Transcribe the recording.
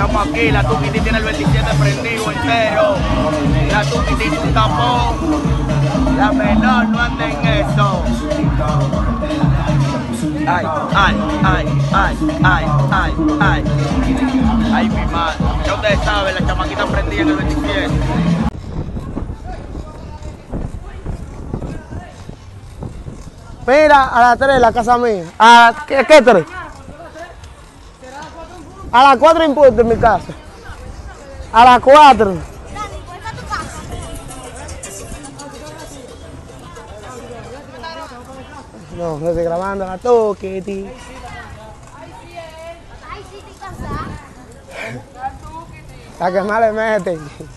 estamos aquí. La Tuquiti tiene el 27 prendido entero. La Tuquiti tiene un tapón. La menor no anda en eso. Ay, ay, ay, ay, ay, ay, ay. Ay, mi madre. Ya ustedes saben, la chamaquita prendida en el 27. Mira, a las 3 la casa mía. ¿A qué, qué 3? A las 4 impuestos en mi casa. A las 4. Dani, cuenta tu casa. No, no estoy grabando la toque, tío. Ay, sí, te casas. La que más le meten.